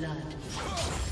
Blood.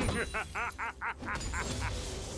ハハハハハ!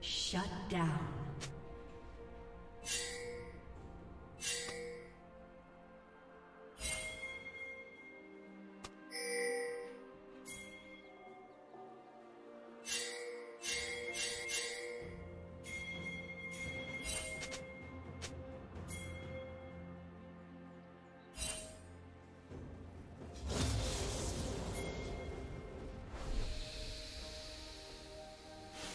Shut down.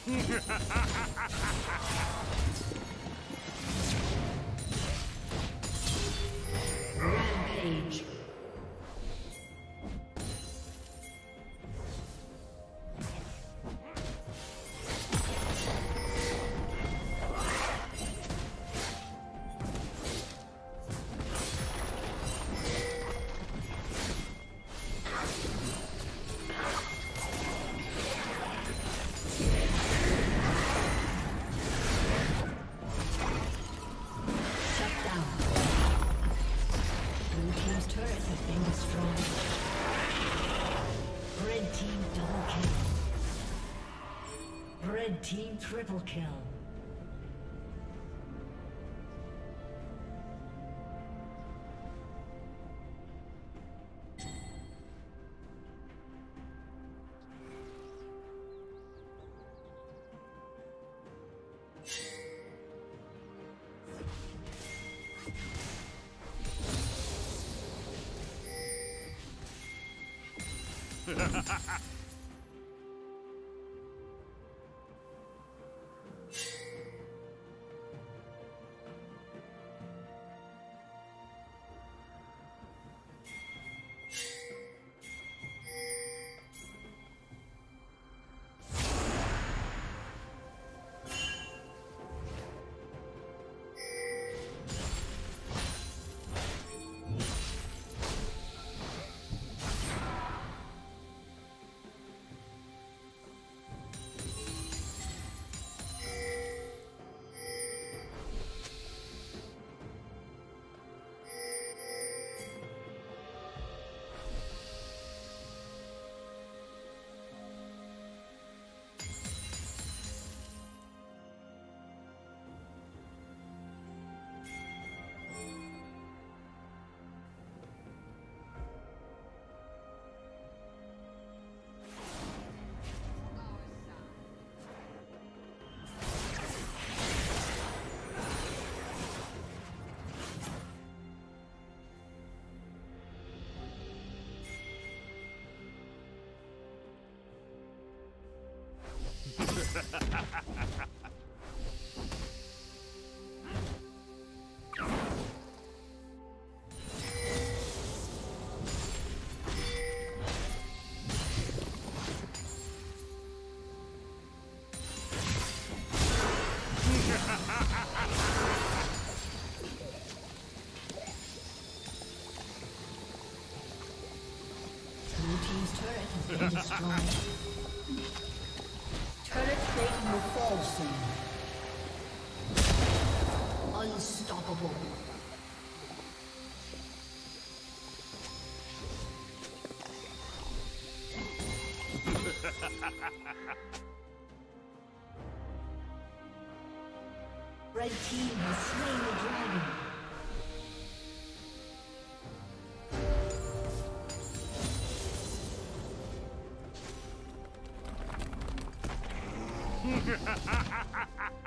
Rampage. Shut down. Blue team's turret has been destroyed. Red team double kill. Red Team triple kill. Ha ha ha ha! destroyed. Red team has slain the dragon. Ha ha ha!